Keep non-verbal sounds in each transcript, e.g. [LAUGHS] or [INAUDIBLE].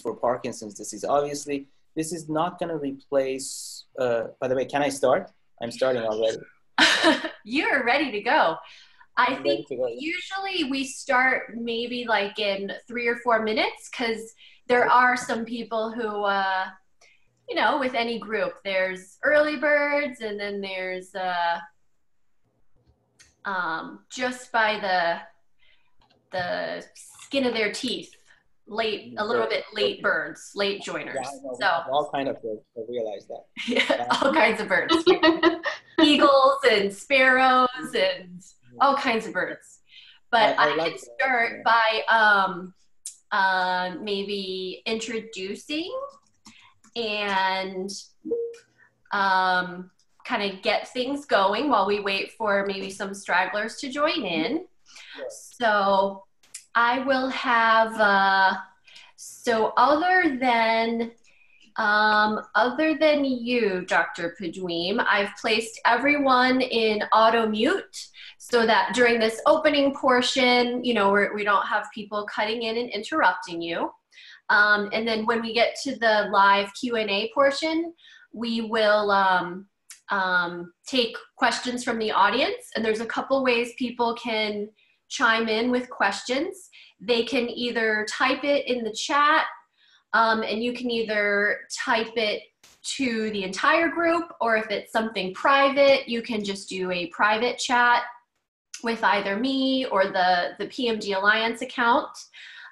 for Parkinson's disease. Obviously, this is not going to replace. Uh, by the way, can I start? I'm starting already. [LAUGHS] You're ready to go. I I'm think go. usually we start maybe like in three or four minutes because there are some people who, uh, you know, with any group, there's early birds and then there's uh, um, just by the the skin of their teeth late a little bit late birds late joiners. Yeah, so all kind of birds i realize that. Yeah [LAUGHS] all kinds of birds. [LAUGHS] Eagles and sparrows and all kinds of birds. But i, I, I like can start yeah. by um, uh, maybe introducing and um, kind of get things going while we wait for maybe some stragglers to join in. So I will have, uh, so other than, um, other than you, Dr. Pedouim, I've placed everyone in auto mute so that during this opening portion, you know, we're, we do not have people cutting in and interrupting you. Um, and then when we get to the live Q&A portion, we will um, um, take questions from the audience. And there's a couple ways people can chime in with questions. They can either type it in the chat um, and you can either type it to the entire group or if it's something private, you can just do a private chat with either me or the, the PMD Alliance account.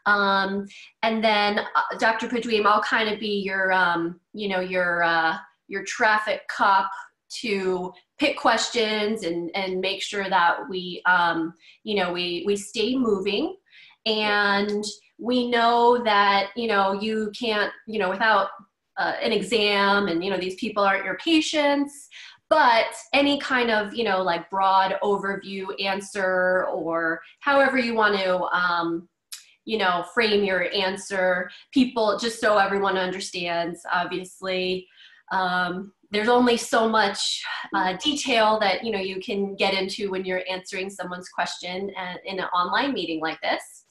Um, and then uh, Dr. Pedouim, I'll kind of be your, um, you know, your, uh, your traffic cop to pick questions and, and make sure that we, um, you know, we, we stay moving. And we know that, you know, you can't, you know, without uh, an exam and, you know, these people aren't your patients, but any kind of, you know, like broad overview answer or however you want to, um, you know, frame your answer, people, just so everyone understands, obviously. Um, there's only so much uh, detail that you know you can get into when you're answering someone's question uh, in an online meeting like this.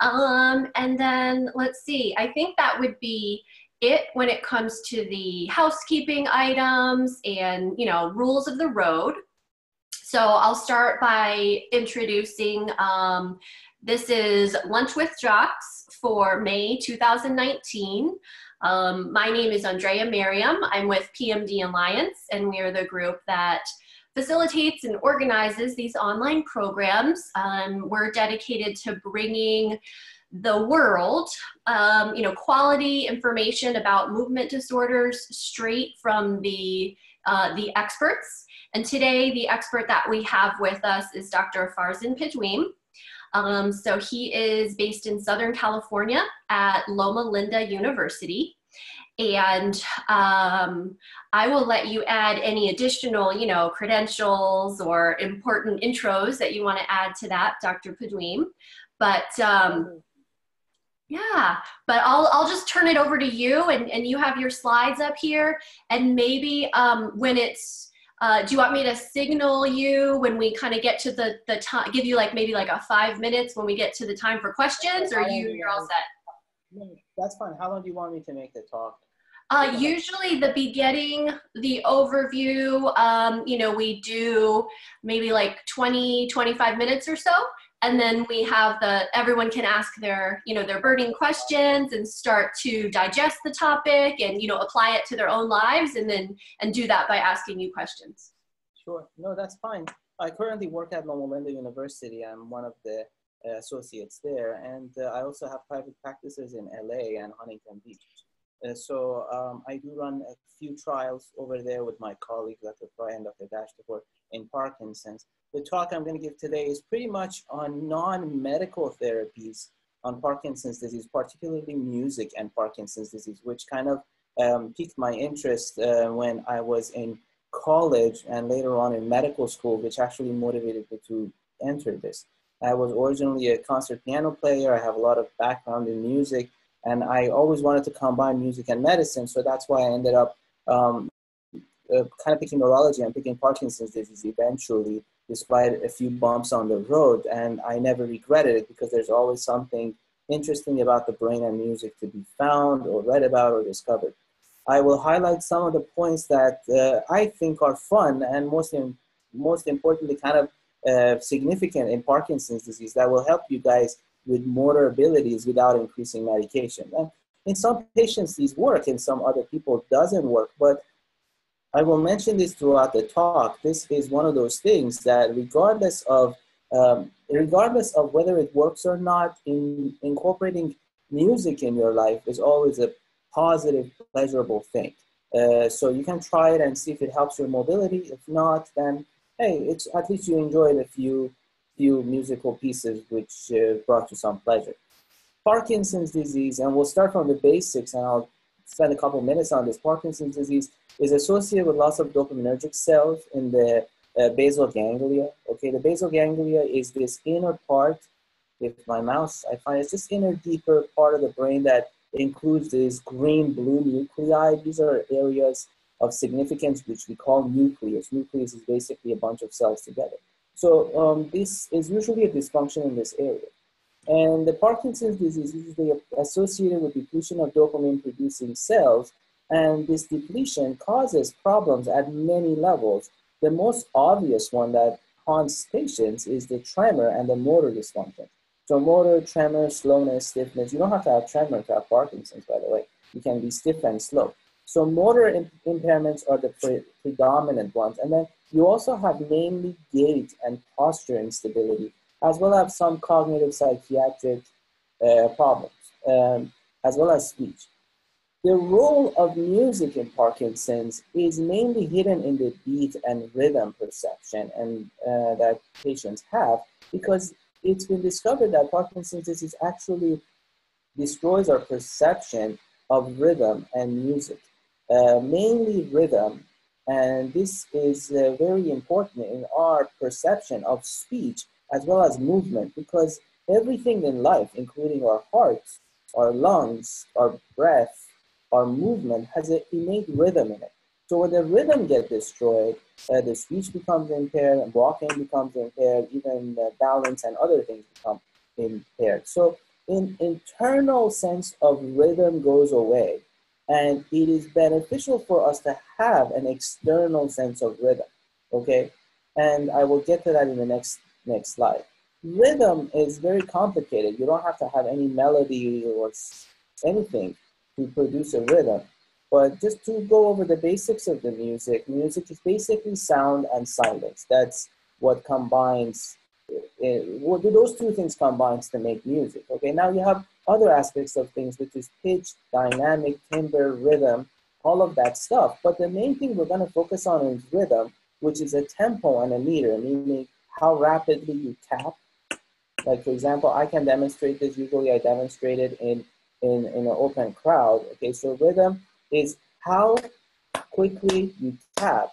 Um, and then let's see, I think that would be it when it comes to the housekeeping items and you know rules of the road. So I'll start by introducing. Um, this is Lunch with Docs for May 2019. Um, my name is Andrea Merriam. I'm with PMD Alliance, and we are the group that facilitates and organizes these online programs. Um, we're dedicated to bringing the world, um, you know, quality information about movement disorders straight from the uh, the experts. And today, the expert that we have with us is Dr. Farzin Pedouim. Um, so he is based in Southern California at Loma Linda University. And um, I will let you add any additional, you know, credentials or important intros that you want to add to that, Dr. Pedouim. But um, yeah, but I'll, I'll just turn it over to you and, and you have your slides up here. And maybe um, when it's uh, do you want me to signal you when we kind of get to the, the time, give you like maybe like a five minutes when we get to the time for questions or you, you're all set? That's fine. How long do you want me to make the talk? Uh, usually the beginning, the overview, um, you know, we do maybe like 20, 25 minutes or so and then we have the everyone can ask their you know their burning questions and start to digest the topic and you know apply it to their own lives and then and do that by asking you questions. Sure. No that's fine. I currently work at loma linda university. I'm one of the uh, associates there. And uh, i also have private practices in la and huntington beach. Uh, so um, i do run a few trials over there with my colleague dr fry and dr dashtipour in parkinson's the talk I'm going to give today is pretty much on non-medical therapies on Parkinson's disease, particularly music and Parkinson's disease, which kind of um, piqued my interest uh, when I was in college and later on in medical school, which actually motivated me to enter this. I was originally a concert piano player. I have a lot of background in music, and I always wanted to combine music and medicine. So that's why I ended up um, uh, kind of picking neurology and picking Parkinson's disease eventually despite a few bumps on the road. And I never regretted it because there's always something interesting about the brain and music to be found or read about or discovered. I will highlight some of the points that uh, I think are fun and most, in, most importantly, kind of uh, significant in Parkinson's disease that will help you guys with motor abilities without increasing medication. And in some patients, these work, in some other people, doesn't work. But I will mention this throughout the talk. This is one of those things that, regardless of um, regardless of whether it works or not, in incorporating music in your life is always a positive, pleasurable thing. Uh, so you can try it and see if it helps your mobility. If not, then hey, it's at least you enjoyed a few few musical pieces which uh, brought you some pleasure. Parkinson's disease, and we'll start from the basics, and I'll spend a couple minutes on this. Parkinson's disease is associated with loss of dopaminergic cells in the uh, basal ganglia. Okay, the basal ganglia is this inner part. With my mouse, I find it's this inner, deeper part of the brain that includes these green-blue nuclei. These are areas of significance which we call nucleus. Nucleus is basically a bunch of cells together. So um, this is usually a dysfunction in this area. And the Parkinson's disease is usually associated with depletion of dopamine-producing cells, and this depletion causes problems at many levels, the most obvious one that haunts patients is the tremor and the motor dysfunction. So motor, tremor, slowness, stiffness. You don't have to have tremor to have Parkinson's, by the way. You can be stiff and slow. So motor impairments are the pre predominant ones. And then you also have mainly gait and posture instability, as well as some cognitive psychiatric uh, problems, um, as well as speech. The role of music in Parkinson's is mainly hidden in the beat and rhythm perception and uh, that patients have because it's been discovered that Parkinson's disease actually destroys our perception of rhythm and music, uh, mainly rhythm. And this is uh, very important in our perception of speech as well as movement because everything in life, including our hearts, our lungs, our breath, our movement has an innate rhythm in it. So when the rhythm gets destroyed, uh, the speech becomes impaired, and walking becomes impaired, even uh, balance and other things become impaired. So in internal sense of rhythm goes away, and it is beneficial for us to have an external sense of rhythm. Okay, and I will get to that in the next next slide. Rhythm is very complicated. You don't have to have any melody or anything to produce a rhythm. But just to go over the basics of the music, music is basically sound and silence. That's what combines, uh, what do those two things combines to make music. Okay, now you have other aspects of things, which is pitch, dynamic, timbre, rhythm, all of that stuff. But the main thing we're going to focus on is rhythm, which is a tempo and a meter, meaning how rapidly you tap. Like for example, I can demonstrate this. Usually I demonstrate it in in, in an open crowd. Okay, so rhythm is how quickly you tap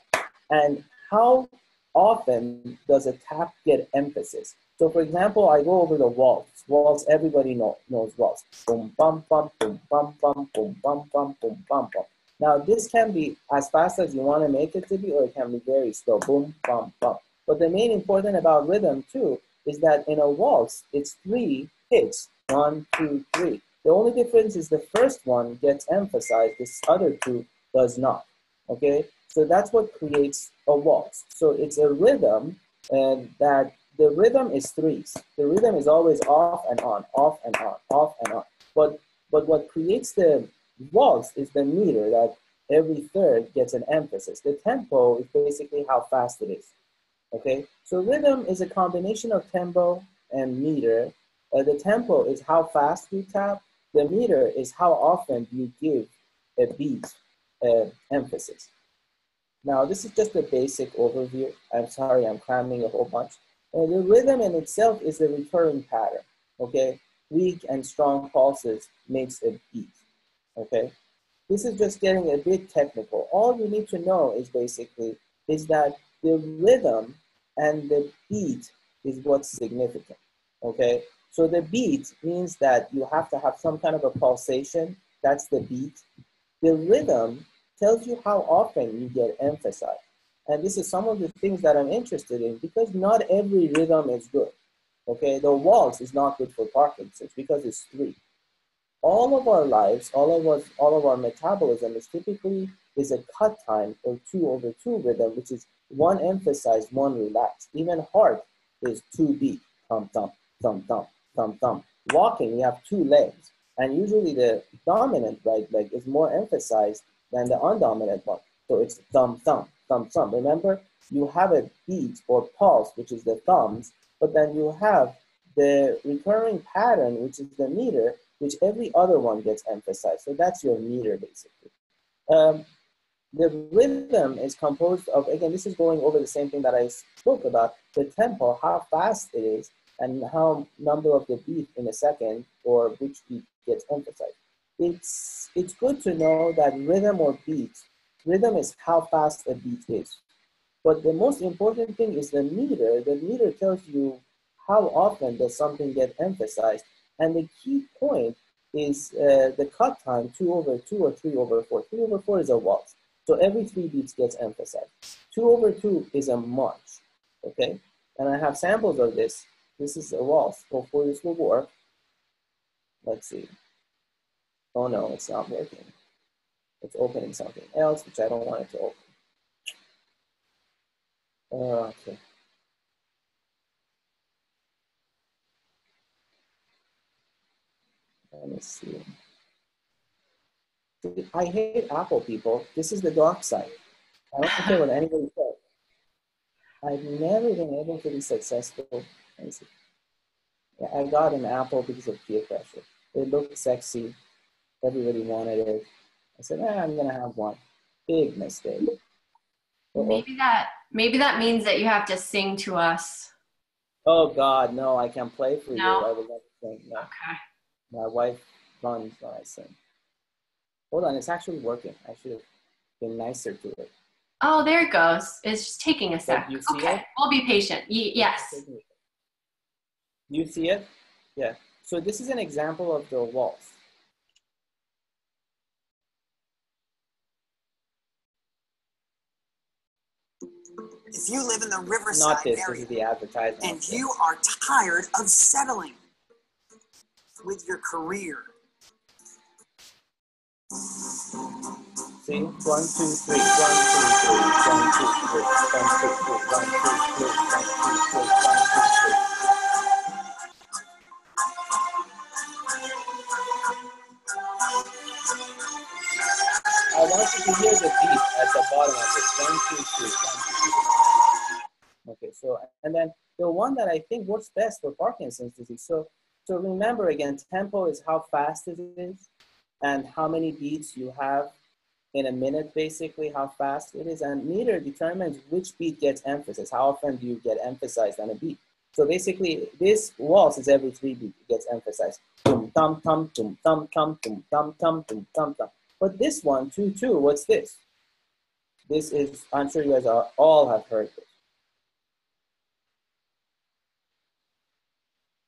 and how often does a tap get emphasis. So for example, I go over the waltz. Waltz, everybody know, knows waltz. Boom, bum, bum, boom, bum, bum, boom, bum, bum, boom, bum, bum. Now this can be as fast as you want to make it to be, or it can be very slow. Boom, bum, bum. But the main important about rhythm too is that in a waltz, it's three hits. One, two, three. The only difference is the first one gets emphasized, this other two does not. Okay, so that's what creates a waltz. So it's a rhythm and that the rhythm is threes. The rhythm is always off and on, off and on, off and on. But but what creates the waltz is the meter that every third gets an emphasis. The tempo is basically how fast it is. Okay, so rhythm is a combination of tempo and meter. Uh, the tempo is how fast you tap, the meter is how often you give a beat uh, emphasis. Now, this is just a basic overview. I'm sorry, I'm cramming a whole bunch. Uh, the rhythm in itself is a recurring pattern, okay? Weak and strong pulses makes a beat, okay? This is just getting a bit technical. All you need to know is basically, is that the rhythm and the beat is what's significant, okay? So the beat means that you have to have some kind of a pulsation. That's the beat. The rhythm tells you how often you get emphasized. And this is some of the things that I'm interested in because not every rhythm is good. Okay, the waltz is not good for Parkinson's because it's three. All of our lives, all of us, all of our metabolism is typically is a cut time or two over two rhythm, which is one emphasized, one relaxed. Even heart is two beat, thump thump, thump thump, thump thump. Walking, you have two legs, and usually the dominant right leg is more emphasized than the undominant one. So it's thumb thump, thumb thump. Remember, you have a beat or pulse, which is the thumbs, but then you have the recurring pattern, which is the meter, which every other one gets emphasized. So that's your meter, basically. Um, the rhythm is composed of, again, this is going over the same thing that I spoke about, the tempo, how fast it is, and how number of the beat in a second or which beat gets emphasized. It's, it's good to know that rhythm or beat, rhythm is how fast a beat is. But the most important thing is the meter. The meter tells you how often does something get emphasized. And the key point is uh, the cut time, 2 over 2 or 3 over 4. 3 over 4 is a waltz. So every three beats gets emphasized. 2 over 2 is a march, okay? And I have samples of this. This is a waltz. Hopefully this will work. Let's see. Oh no, it's not working. It's opening something else, which I don't want it to open. Oh, okay. Let me see. I hate Apple people. This is the dark side. I don't care what anybody says. I've never been able to be successful. Yeah, I got an Apple because of peer pressure. It looked sexy. Everybody wanted it. I said, eh, I'm gonna have one. Big mistake. Maybe that maybe that means that you have to sing to us. Oh God, no! I can't play for no? you. I would love to sing. No. Okay. My wife runs when I sing. Hold on, it's actually working. I should have been nicer to it. Oh, there it goes. It's just taking a sec. You see okay, it? we'll be patient. Y- yes. You see it? Yeah. So this is an example of the walls. If you live in the Riverside Not this, area this is the advertisement. and you are tired of settling with your career, See? One, two, three, one, two, three, one, two, three, one, two, three, one, two, three, one, two, three, one, two, three. Hear the beat at the bottom of it. One, two, three, one, two, three. Okay, so and then the one that I think works best for Parkinson's disease. So so remember again, tempo is how fast it is and how many beats you have in a minute, basically, how fast it is. And meter determines which beat gets emphasis. How often do you get emphasized on a beat? So basically, this waltz is every three beat it gets emphasized. Tum tum tum tum tum tum tum tum tum tum tum tum. But this one, two two, what's this? This is, I'm sure you guys are, all have heard this.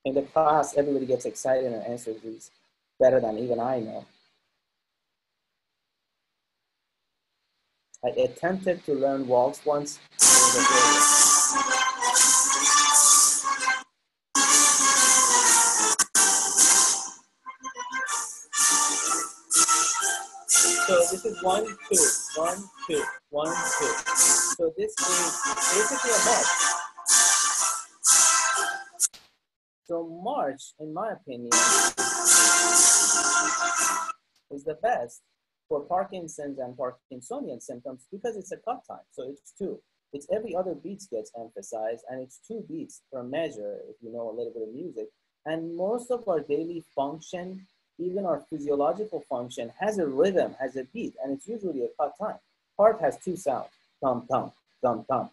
In the class, everybody gets excited and answers these better than even I know. I attempted to learn waltz once. One, two, one, two, one, two. So this is basically a march. So march, in my opinion, is the best for Parkinson's and Parkinsonian symptoms because it's a cut time. So it's two. It's every other beats gets emphasized and it's two beats per measure if you know a little bit of music. And most of our daily function, even our physiological function, has a rhythm, has a beat, and it's usually a cut time. Heart has two sounds, thump, thump, thump, thump.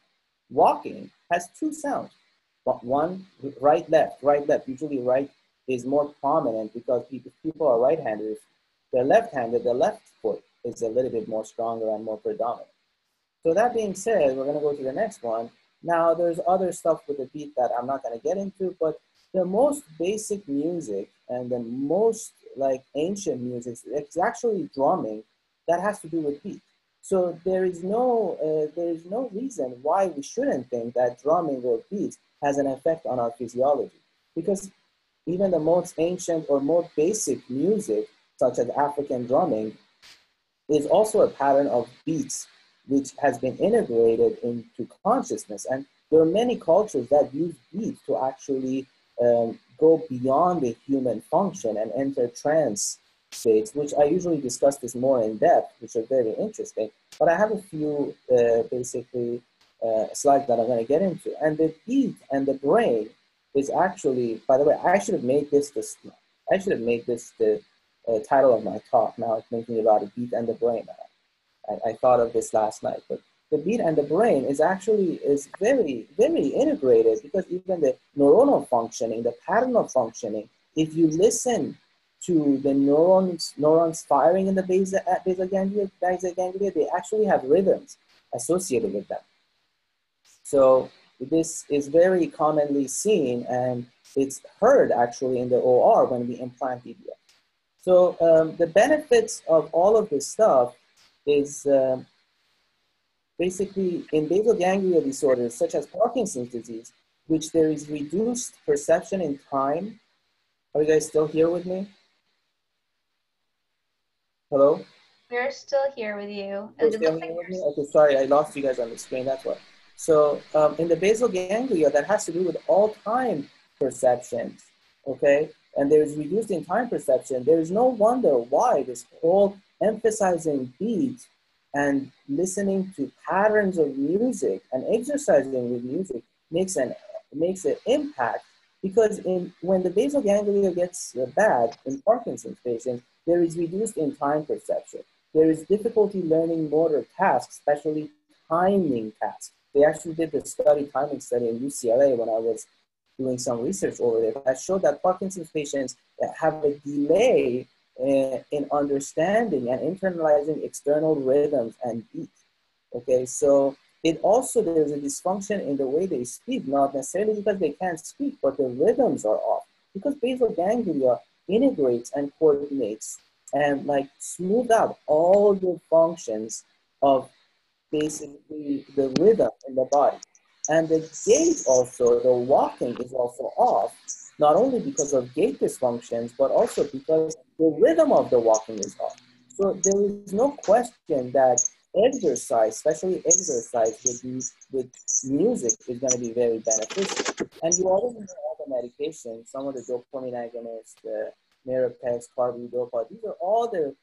Walking has two sounds, but one right, left, right, left. Usually right is more prominent because people, people are right-handed. If they're left-handed, the left foot is a little bit more stronger and more predominant. So that being said, we're gonna go to the next one. Now there's other stuff with the beat that I'm not gonna get into, but the most basic music and then most like ancient music it's actually drumming that has to do with beat. So there is no uh, there is no reason why we shouldn't think that drumming or beat has an effect on our physiology. because even the most ancient or more basic music, such as African drumming, is also a pattern of beats which has been integrated into consciousness. And there are many cultures that use beats to actually um, go beyond the human function and enter trance states, which I usually discuss this more in depth, which are very interesting. But I have a few uh, basically uh, slides that I'm going to get into. And the beat and the brain is actually, by the way, I should have made this the, I should have made this the uh, title of my talk. Now I'm thinking about the beat and the brain. I, I thought of this last night, but the beat and the brain is actually is very very integrated because even the neuronal functioning, the pattern of functioning, if you listen to the neurons neurons firing in the basal, basal ganglia, basal ganglia, they actually have rhythms associated with them. So this is very commonly seen and it's heard actually in the OR when we implant DBS. So um, the benefits of all of this stuff is uh, basically in basal ganglia disorders such as Parkinson's disease, which there is reduced perception in time. Are you guys still here with me? Hello? We're still here with you. You're still here with me? Okay, sorry, I lost you guys on the screen, that's why. So um, in the basal ganglia, that has to do with all time perceptions, okay? And there is reduced in time perception. There is no wonder why this whole emphasizing beat and listening to patterns of music and exercising with music makes an makes an impact because in when the basal ganglia gets bad in Parkinson's patients, there is reduced in time perception. There is difficulty learning motor tasks, especially timing tasks. They actually did the study timing study in UCLA when I was doing some research over there that showed that Parkinson's patients have a delay in, in understanding and internalizing external rhythms and beats. Okay, so it also there's a dysfunction in the way they speak, not necessarily because they can't speak, but the rhythms are off. Because basal ganglia integrates and coordinates and like smooth out all the functions of basically the rhythm in the body. And the gait also, the walking is also off, not only because of gait dysfunctions, but also because the rhythm of the walking is off. So there is no question that exercise, especially exercise with, with music, is going to be very beneficial. And you already know all the medications, some of the dopamine agonists, the Mirapex, carbidopa, these are all the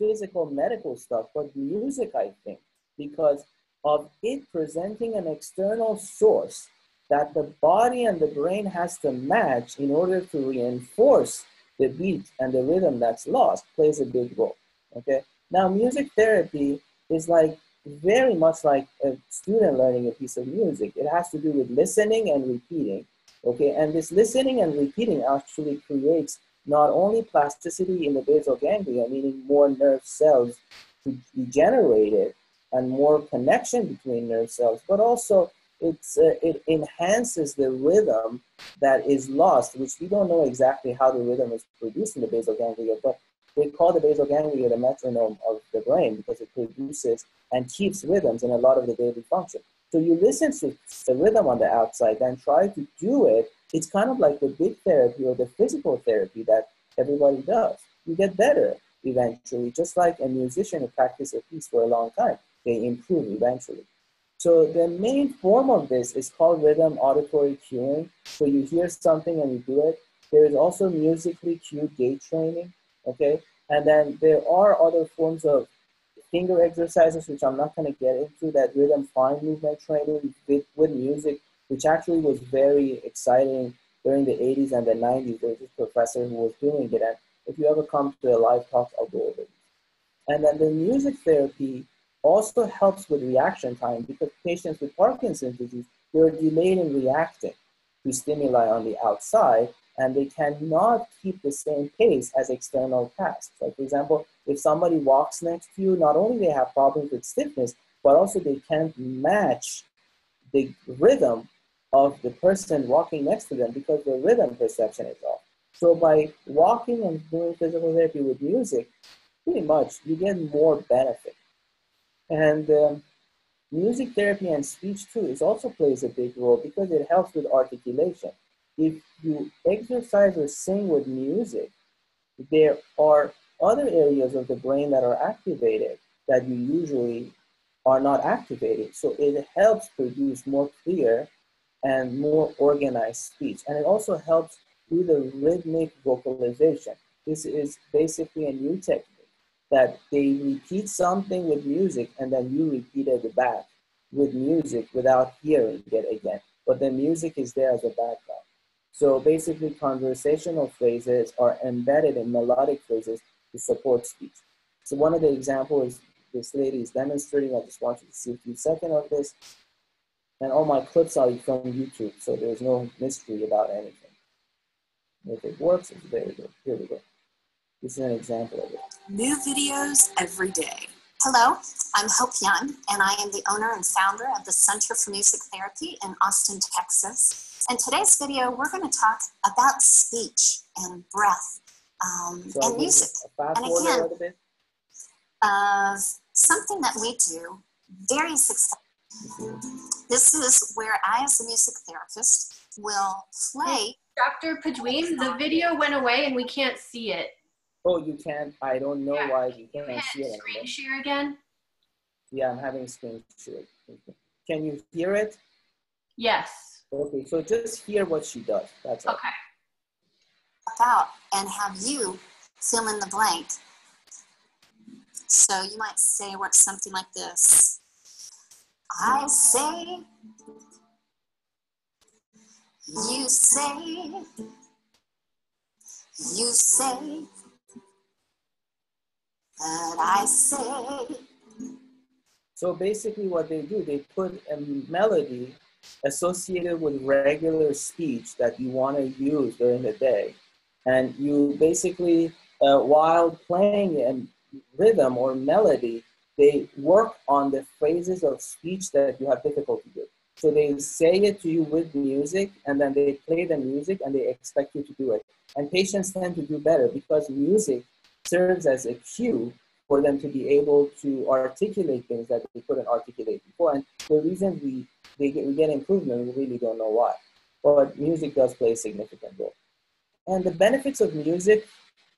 physical medical stuff, but music, I think, because of it presenting an external source that the body and the brain has to match in order to reinforce the beat and the rhythm that's lost plays a big role. Okay. Now, music therapy is like very much like a student learning a piece of music. It has to do with listening and repeating. Okay. And this listening and repeating actually creates not only plasticity in the basal ganglia, meaning more nerve cells to be generated, and more connection between nerve cells, but also it's, uh, it enhances the rhythm that is lost, which we don't know exactly how the rhythm is produced in the basal ganglia, but they call the basal ganglia the metronome of the brain because it produces and keeps rhythms in a lot of the daily function. So you listen to the rhythm on the outside, then try to do it. It's kind of like the big therapy or the physical therapy that everybody does. You get better eventually, just like a musician who practices a piece for a long time they improve eventually. So the main form of this is called rhythm auditory cueing. So you hear something and you do it. There is also musically cued gait training, okay? And then there are other forms of finger exercises, which I'm not going to get into, that rhythm fine movement training with, with music, which actually was very exciting during the 80s and the 90s. There was this professor who was doing it. And if you ever come to a live talk, I'll go over it. And then the music therapy also helps with reaction time because patients with Parkinson's disease, they're delayed in reacting to stimuli on the outside and they cannot keep the same pace as external tasks. Like for example, if somebody walks next to you, not only they have problems with stiffness, but also they can't match the rhythm of the person walking next to them because their rhythm perception is off. So by walking and doing physical therapy with music, pretty much you get more benefit. And um, music therapy and speech too is also plays a big role because it helps with articulation. if you exercise or sing with music, there are other areas of the brain that are activated that you usually are not activated. So it helps produce more clear and more organized speech. And it also helps do the rhythmic vocalization. This is basically a new technique that they repeat something with music and then you repeat it back with music without hearing it again. But the music is there as a background. So basically, conversational phrases are embedded in melodic phrases to support speech. So one of the examples this lady is demonstrating, I just want you to see a few seconds of this. And all my clips are from YouTube, so there's no mystery about anything. If it works, it's very good. Here we go. This is an example of it. New videos every day. Hello, I'm Hope Young, and I am the owner and founder of the Center for Music Therapy in Austin, Texas. In today's video, we're going to talk about speech and breath um, so and music. And again, of something that we do very successfully. This is where I, as a music therapist, will play. Dr. Pedouim, the video went away and we can't see it. Oh, you can't. I don't know yeah. why you can't you see it. Can screen share again. Yeah, I'm having screen share. Can you hear it? Yes. Okay, so just hear what she does. That's okay. Out and have you fill in the blank. So you might say what something like this. I say, you say, you say, I say. So basically, what they do, they put a melody associated with regular speech that you want to use during the day. And you basically, uh, while playing a rhythm or melody, they work on the phrases of speech that you have difficulty with. So they say it to you with music, and then they play the music and they expect you to do it. And patients tend to do better because music serves as a cue for them to be able to articulate things that they couldn't articulate before. And the reason we, they get, we get improvement, we really don't know why. But music does play a significant role. And the benefits of music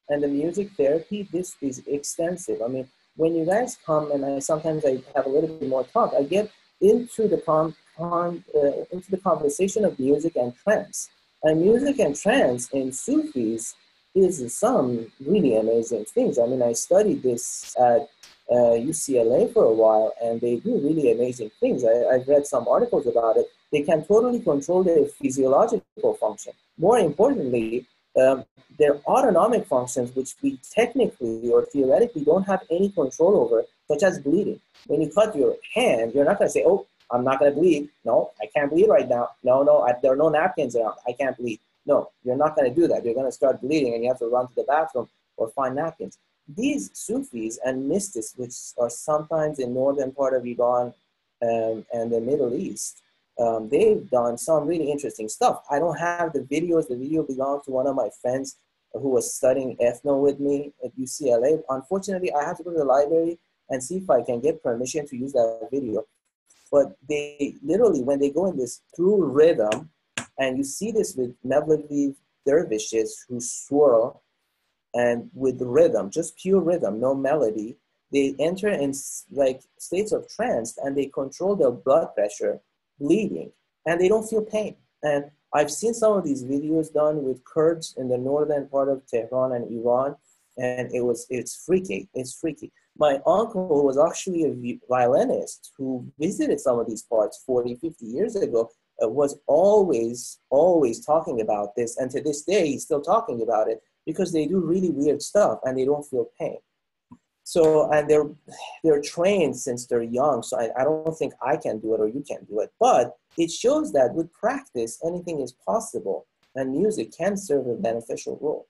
and the music therapy, this is extensive. I mean, when you guys come and I sometimes I have a little bit more talk, I get into the con, con uh, into the conversation of music and trance. And music and trance in Sufis is some really amazing things. I mean, I studied this at uh, UCLA for a while, and they do really amazing things. I, I've read some articles about it. They can totally control their physiological function. More importantly, um, their autonomic functions, which we technically or theoretically don't have any control over, such as bleeding. When you cut your hand, you're not going to say, "Oh, I'm not going to bleed." No, I can't bleed right now. No, no, I, there are no napkins around. I can't bleed. No, you're not going to do that. You're going to start bleeding, and you have to run to the bathroom or find napkins. These Sufis and mystics, which are sometimes in northern part of Iran um, and the Middle East, um, they've done some really interesting stuff. I don't have the videos. The video belongs to one of my friends who was studying ethno with me at UCLA. Unfortunately, I have to go to the library and see if I can get permission to use that video. But they literally, when they go in this through rhythm, and you see this with Mevlevi dervishes who swirl and with rhythm, just pure rhythm, no melody, they enter in like states of trance and they control their blood pressure bleeding and they don't feel pain. And I've seen some of these videos done with Kurds in the northern part of Tehran and Iran, and it was it's freaky. It's freaky. My uncle was actually a violinist who visited some of these parts 40, 50 years ago, uh, was always, always talking about this. And to this day, he's still talking about it because they do really weird stuff and they don't feel pain. So, and they're, they're trained since they're young. So I, I don't think I can do it or you can do it. But it shows that with practice, anything is possible and music can serve a beneficial role.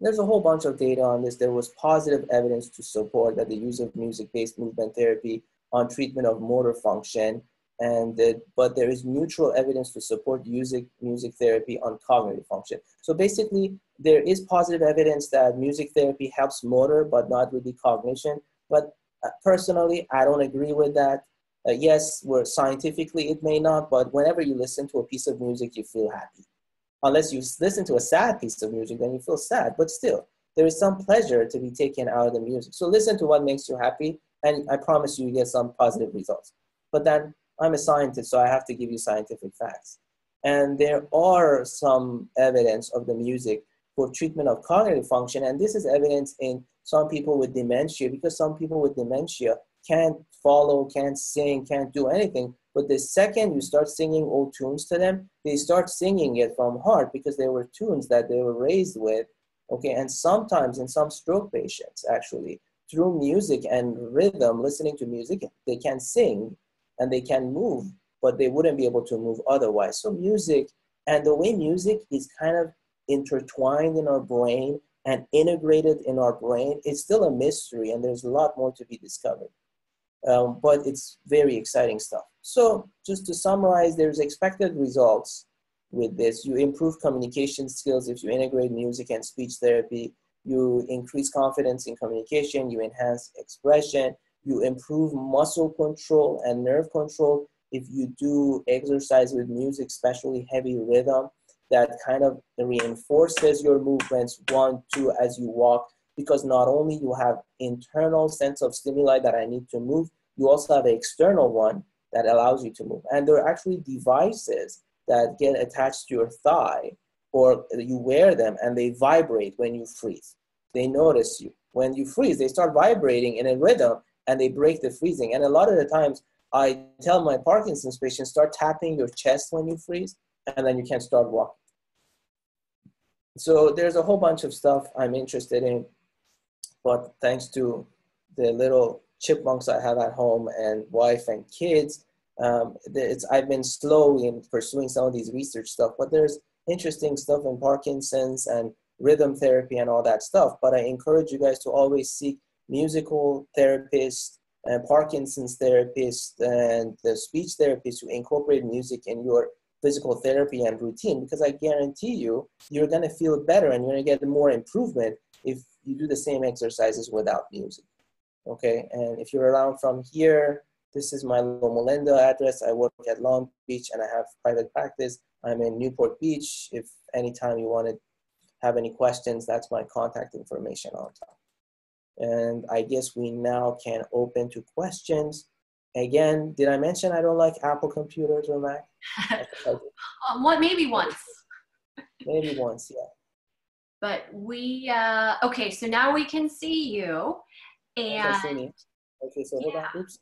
There's a whole bunch of data on this. There was positive evidence to support that the use of music-based movement therapy on treatment of motor function and but there is neutral evidence to support music music therapy on cognitive function. So basically, there is positive evidence that music therapy helps motor, but not really cognition. But uh, personally, I don't agree with that. Uh, yes, where scientifically it may not, but whenever you listen to a piece of music, you feel happy. Unless you listen to a sad piece of music, then you feel sad. But still, there is some pleasure to be taken out of the music. So listen to what makes you happy, and I promise you, you get some positive results. But then I'm a scientist, so I have to give you scientific facts. And there are some evidence of the music for treatment of cognitive function, and this is evidence in some people with dementia because some people with dementia can't follow, can't sing, can't do anything. But the second you start singing old tunes to them, they start singing it from heart because they were tunes that they were raised with. Okay, and sometimes in some stroke patients, actually, through music and rhythm, listening to music, they can sing and they can move, but they wouldn't be able to move otherwise. So, music and the way music is kind of intertwined in our brain and integrated in our brain is still a mystery, and there's a lot more to be discovered. Um, but it's very exciting stuff. So, just to summarize, there's expected results with this. You improve communication skills if you integrate music and speech therapy. You increase confidence in communication. You enhance expression. You improve muscle control and nerve control. If you do exercise with music, especially heavy rhythm that kind of reinforces your movements one two as you walk because not only you have internal sense of stimuli that i need to move you also have an external one that allows you to move. And there are actually devices that get attached to your thigh or you wear them and they vibrate when you freeze. They notice you. When you freeze they start vibrating in a rhythm and they break the freezing and a lot of the times i tell my parkinson's patients start tapping your chest when you freeze and then you can start walking. So there's a whole bunch of stuff I'm interested in, but thanks to the little chipmunks I have at home and wife and kids, um, it's, I've been slow in pursuing some of these research stuff, but there's interesting stuff in Parkinson's and rhythm therapy and all that stuff. But I encourage you guys to always seek musical therapists and uh, Parkinson's therapists and the speech therapists who incorporate music in your physical therapy and routine because I guarantee you, you're going to feel better and you're going to get more improvement if you do the same exercises without music. Okay, and if you're around from here, this is my Loma address. I work at Long Beach and I have private practice. I'm in Newport Beach. If anytime you want to have any questions, that's my contact information on top. And I guess we now can open to questions. Again, did I mention I don't like Apple computers or Mac? um, [LAUGHS] what maybe once. maybe once, yeah. But we uh, okay, so now we can see you, and see okay, so hold on. Oops.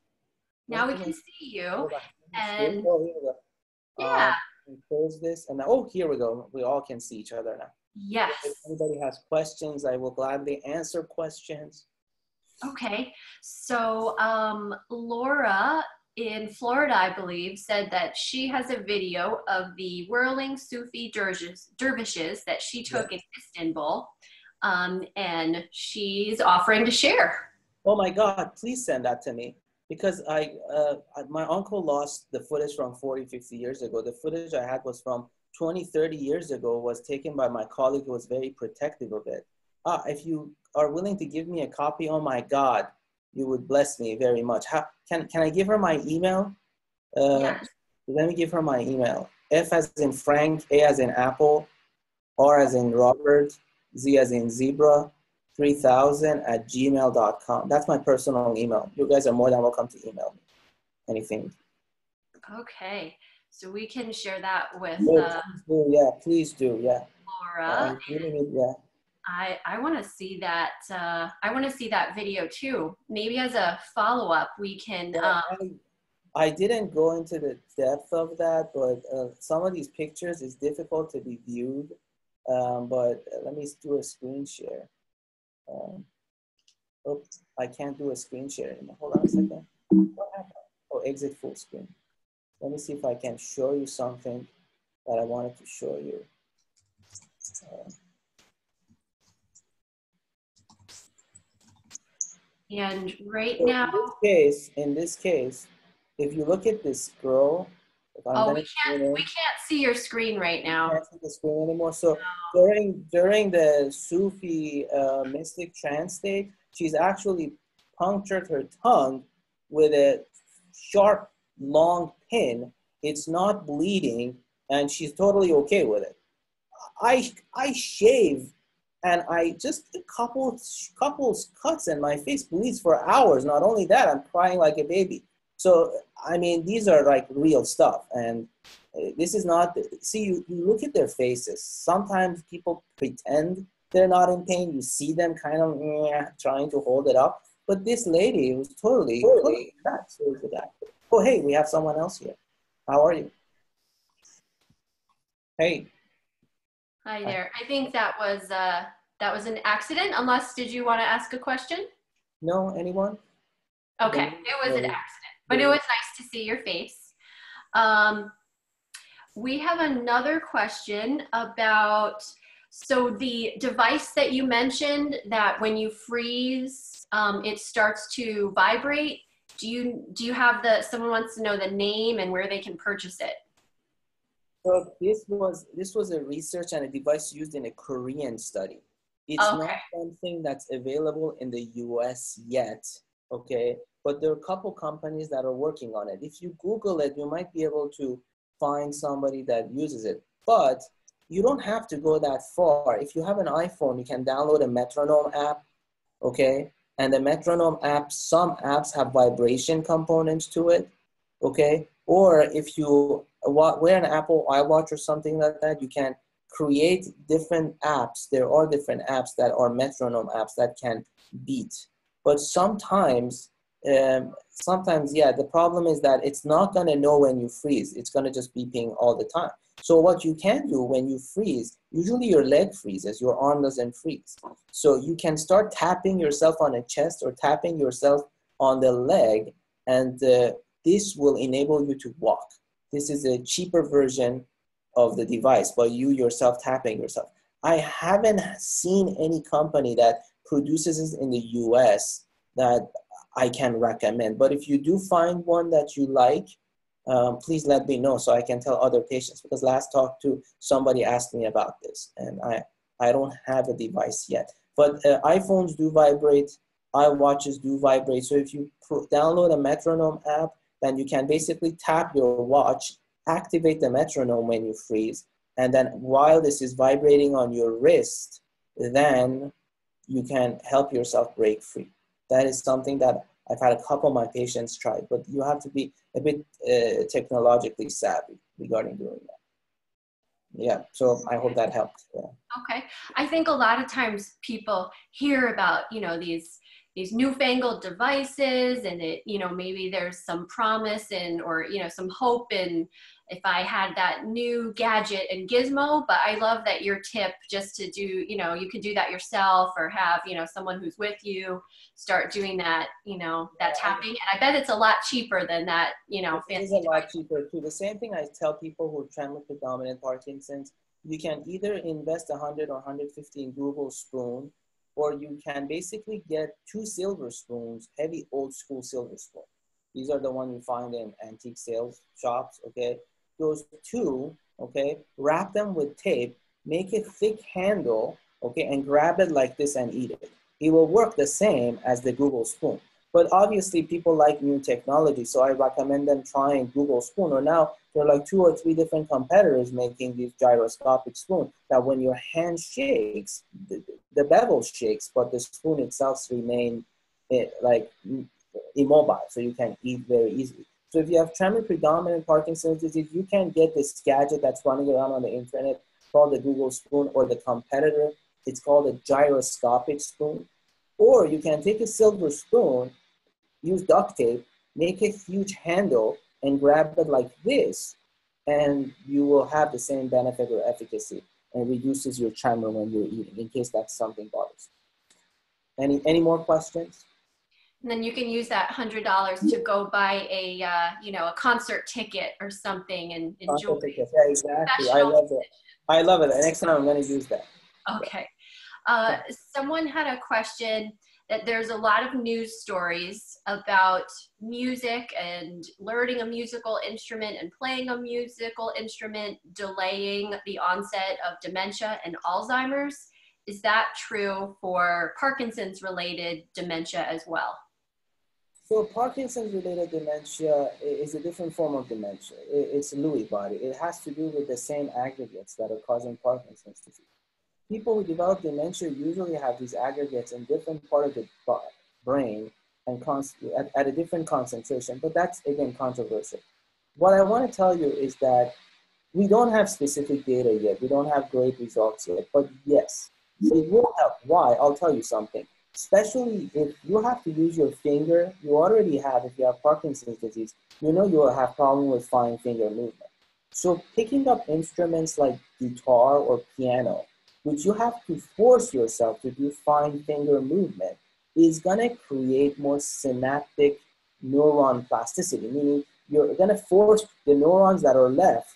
Now we can see you, and oh, go. yeah. Um, close this, and oh, here we go. We all can see each other now. Yes. If anybody has questions, I will gladly answer questions. Okay, so um, Laura in Florida, I believe, said that she has a video of the whirling Sufi dervishes, dervishes that she took in Istanbul, um, and she's offering to share. Oh my God, please send that to me. Because I, uh, my uncle lost the footage from 40, 50 years ago. The footage I had was from 20, 30 years ago, was taken by my colleague who was very protective of it. Ah, if you are willing to give me a copy, oh my God, you would bless me very much. How, can, can I give her my email? Uh, yeah. Let me give her my email. F as in Frank, A as in Apple, R as in Robert, Z as in Zebra, 3000 at gmail.com. That's my personal email. You guys are more than welcome to email me anything. Okay. So we can share that with. Yeah, uh, please do. Yeah, please do. Yeah. Laura. yeah. I, I want to see that. Uh, I want to see that video too. Maybe as a follow up, we can. Yeah, um, I, I, didn't go into the depth of that, but uh, some of these pictures is difficult to be viewed. Um, but let me do a screen share. Um, oops, I can't do a screen share anymore. Hold on a second. What happened? Oh, exit full screen. Let me see if I can show you something that I wanted to show you. Uh, And right so now, in this case, in this case, if you look at this girl, oh, we can't in, we can't see your screen right now. Can't see the screen anymore. So no. during during the Sufi uh, mystic trance state, she's actually punctured her tongue with a sharp, long pin. It's not bleeding, and she's totally okay with it. I I shave and I just a couple couples cuts and my face bleeds for hours. Not only that, I'm crying like a baby. So I mean, these are like real stuff, and uh, this is not. See, you, you look at their faces. Sometimes people pretend they're not in pain. You see them kind of trying to hold it up, but this lady was totally, totally that. Oh, hey, we have someone else here. How are you? Hey. Hi there. I think that was uh, that was an accident. Unless, did you want to ask a question? No, anyone? Okay, it was an accident, but it was nice to see your face. Um, we have another question about so the device that you mentioned that when you freeze, um, it starts to vibrate. Do you do you have the someone wants to know the name and where they can purchase it? So this was this was a research and a device used in a Korean study. It's okay. not something that's available in the US yet, okay? But there are a couple companies that are working on it. If you Google it, you might be able to find somebody that uses it. But you don't have to go that far. If you have an iPhone, you can download a metronome app, okay? And the metronome app, some apps have vibration components to it, okay? Or if you wear an Apple iWatch or something like that, you can create different apps. There are different apps that are metronome apps that can beat. But sometimes, um, sometimes, yeah, the problem is that it's not gonna know when you freeze. It's gonna just beeping all the time. So what you can do when you freeze, usually your leg freezes, your arm doesn't freeze. So you can start tapping yourself on a chest or tapping yourself on the leg, and uh, this will enable you to walk. This is a cheaper version of the device, but you yourself tapping yourself. I haven't seen any company that produces this in the US that I can recommend. But if you do find one that you like, um, please let me know so I can tell other patients. Because last talk to somebody asked me about this, and I I don't have a device yet. But uh, iPhones do vibrate, iWatches do vibrate. So if you download a metronome app, then you can basically tap your watch, activate the metronome when you freeze, and then while this is vibrating on your wrist, then you can help yourself break free. That is something that I've had a couple of my patients try, but you have to be a bit uh, technologically savvy regarding doing that. Yeah, so I hope that helps. Yeah. Okay, I think a lot of times people hear about you know these these newfangled devices, and it you know maybe there's some promise and or you know some hope in if I had that new gadget and gizmo, but I love that your tip just to do, you know, you can do that yourself or have, you know, someone who's with you start doing that, you know, that tapping. And I bet it's a lot cheaper than that, you know, It's a lot cheaper too. The same thing I tell people who are tremor predominant Parkinson's, you can either invest 100 or 150 in Google Spoon, or you can basically get two silver spoons, heavy old school silver spoon. These are the ones you find in antique sales shops, okay? those two, okay, wrap them with tape, make a thick handle, okay, and grab it like this and eat it. It will work the same as the Google Spoon. But obviously people like new technology, so I recommend them trying Google Spoon. Or now there are like two or three different competitors making these gyroscopic spoon that when your hand shakes, the, the bevel shakes, but the spoon itself remains eh, like immobile, so you can eat very easily. So if you have tremor predominant Parkinson's disease, you can get this gadget that's running around on the internet called the Google Spoon or the competitor. It's called a gyroscopic spoon. Or you can take a silver spoon, use duct tape, make a huge handle, and grab it like this, and you will have the same benefit or efficacy and reduces your tremor when you're eating, in case that's something bothers. Any, any more questions? and then you can use that hundred dollars to go buy a uh, you know a concert ticket or something and enjoy. Yeah, exactly. I love it. I love it. Next time I'm going to use that. Okay. Uh, someone had a question that there's a lot of news stories about music and learning a musical instrument and playing a musical instrument delaying the onset of dementia and Alzheimer's. Is that true for Parkinson's related dementia as well? So Parkinson's related dementia is a different form of dementia. It's Lewy body. It has to do with the same aggregates that are causing Parkinson's disease. People who develop dementia usually have these aggregates in different part of the brain and at, at a different concentration, but that's again controversial. What I want to tell you is that we don't have specific data yet. We don't have great results yet, but yes, it will help. Why? I'll tell you something especially if you have to use your finger, you already have, if you have Parkinson's disease, you know you will have problem with fine finger movement. So picking up instruments like guitar or piano, which you have to force yourself to do fine finger movement, is gonna create more synaptic neuron plasticity, meaning you're gonna force the neurons that are left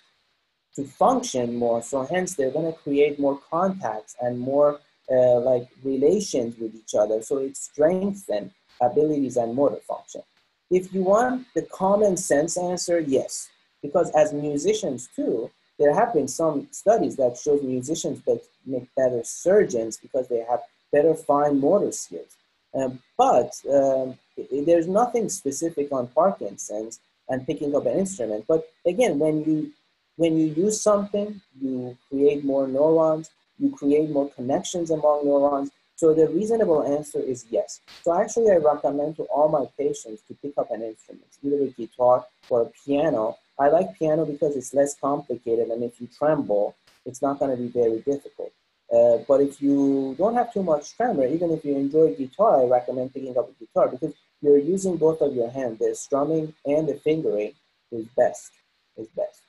to function more, so hence they're gonna create more contacts and more uh, like relations with each other. So it strengthens abilities and motor function. If you want the common sense answer, yes, because as musicians too, there have been some studies that show musicians that make better surgeons because they have better fine motor skills. Um, but um, there's nothing specific on Parkinson's and picking up an instrument. But again, when you when you use something, you create more neurons, you create more connections among neurons. So the reasonable answer is yes. So actually I recommend to all my patients to pick up an instrument, either a guitar or a piano. I like piano because it's less complicated and if you tremble, it's not gonna be very difficult. Uh, but if you don't have too much tremor, even if you enjoy guitar, I recommend picking up a guitar because you're using both of your hands. The strumming and the fingering is best, is best.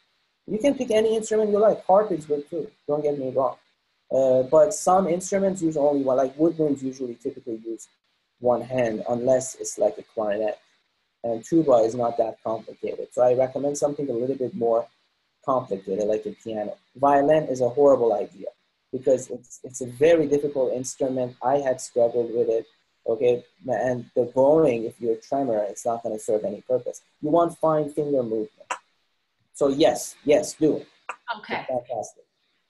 You can pick any instrument you like. Harp is good too, don't get me wrong. Uh, but some instruments use only one, like woodwinds usually typically use one hand unless it's like a clarinet. And tuba is not that complicated. So I recommend something a little bit more complicated, like a piano. Violin is a horrible idea because it's, it's a very difficult instrument. I had struggled with it, okay? And the bowing, if you're a tremor, it's not gonna serve any purpose. You want fine finger movement. So yes, yes, do it. Okay. Fantastic.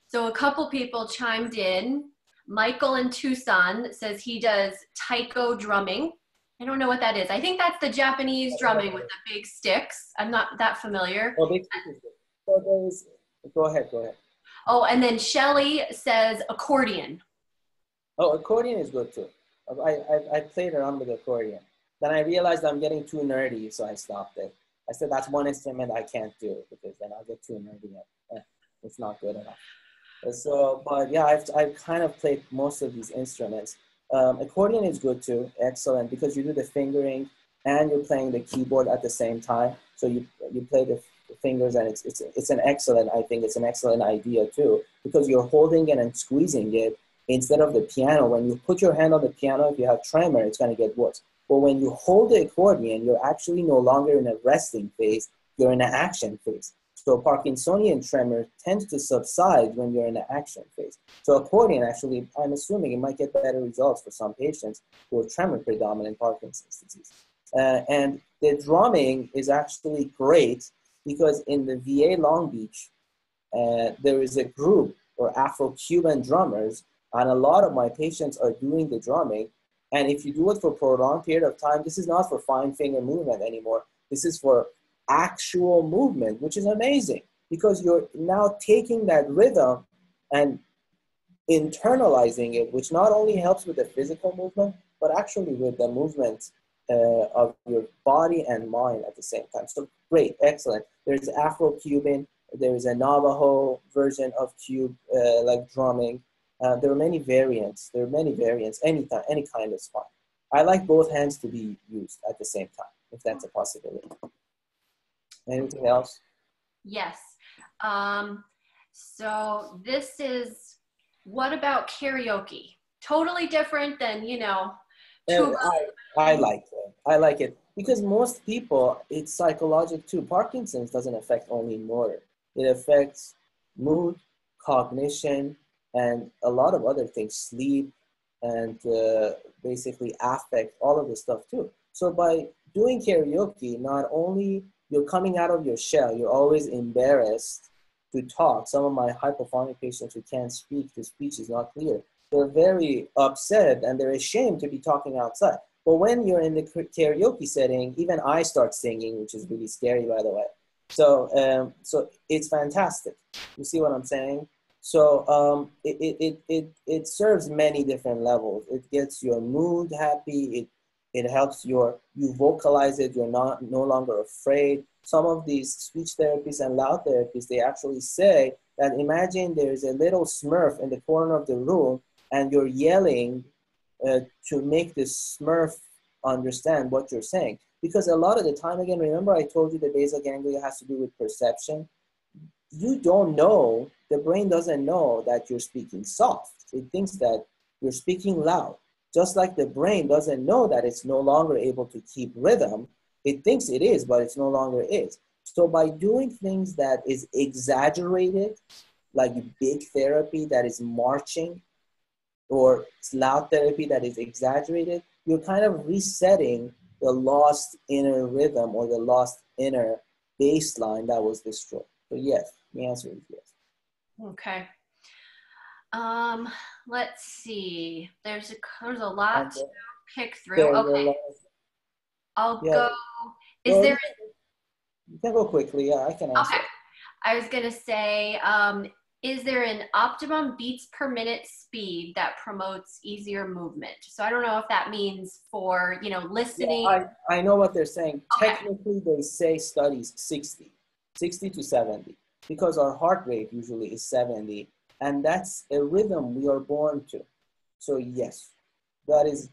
So a couple people chimed in. Michael in Tucson says he does taiko drumming. I don't know what that is. I think that's the Japanese drumming with the big sticks. I'm not that familiar. Oh, big sticks. Go ahead, go ahead. Oh, and then Shelly says accordion. Oh, accordion is good too. I, I, I played around with accordion. Then I realized I'm getting too nerdy, so I stopped it. I said that's one instrument I can't do because then I'll get too nerdy. It's not good enough. So, but yeah, I've, I've kind of played most of these instruments. Um, accordion is good too, excellent, because you do the fingering and you're playing the keyboard at the same time. So you, you play the fingers and it's, it's, it's an excellent, I think it's an excellent idea too, because you're holding it and squeezing it instead of the piano. When you put your hand on the piano, if you have tremor, it's gonna get worse. But when you hold the accordion, you're actually no longer in a resting phase, you're in an action phase. So Parkinsonian tremor tends to subside when you're in the action phase. So accordion, actually, I'm assuming it might get better results for some patients who have tremor predominant Parkinson's disease. Uh, and the drumming is actually great because in the VA Long Beach, uh, there is a group or Afro-Cuban drummers, and a lot of my patients are doing the drumming. And if you do it for a prolonged period of time, this is not for fine finger movement anymore. This is for actual movement, which is amazing because you're now taking that rhythm and internalizing it, which not only helps with the physical movement, but actually with the movement uh, of your body and mind at the same time. So great, excellent. There's Afro-Cuban, there's a Navajo version of cube, uh, like drumming. Uh, there are many variants. There are many variants. Any, any kind is fine. I like both hands to be used at the same time, if that's a possibility. Anything else? Yes. Um, so this is, what about karaoke? Totally different than, you know, I, I like it. I like it because most people, it's psychological too. Parkinson's doesn't affect only motor. It affects mood, cognition, and a lot of other things, sleep, and uh, basically affect all of this stuff too. So by doing karaoke, not only you're coming out of your shell. You're always embarrassed to talk. Some of my hypophonic patients who can't speak, the speech is not clear. They're very upset and they're ashamed to be talking outside. But when you're in the karaoke setting, even I start singing, which is really scary, by the way. So, um, so it's fantastic. You see what I'm saying? So um, it, it, it, it, it serves many different levels. It gets your mood happy. It, it helps your, you vocalize it. You're not no longer afraid. Some of these speech therapists and loud therapists, they actually say that imagine there's a little smurf in the corner of the room and you're yelling uh, to make this smurf understand what you're saying. Because a lot of the time, again, remember I told you the basal ganglia has to do with perception? You don't know the brain doesn't know that you're speaking soft. It thinks that you're speaking loud. Just like the brain doesn't know that it's no longer able to keep rhythm, it thinks it is, but it's no longer is. So by doing things that is exaggerated, like big therapy that is marching, or loud therapy that is exaggerated, you're kind of resetting the lost inner rhythm or the lost inner baseline that was destroyed. So yes, the answer is yes. Okay. Um, let's see. There's a there's a lot to pick through. Okay. I'll yeah. go. Is there? You can go quickly. Yeah, I can answer. Okay. I was gonna say, um, is there an optimum beats per minute speed that promotes easier movement? So I don't know if that means for you know listening. Yeah, I, I know what they're saying. Okay. Technically, they say studies 60, 60 to 70 because our heart rate usually is 70 and that's a rhythm we are born to so yes that is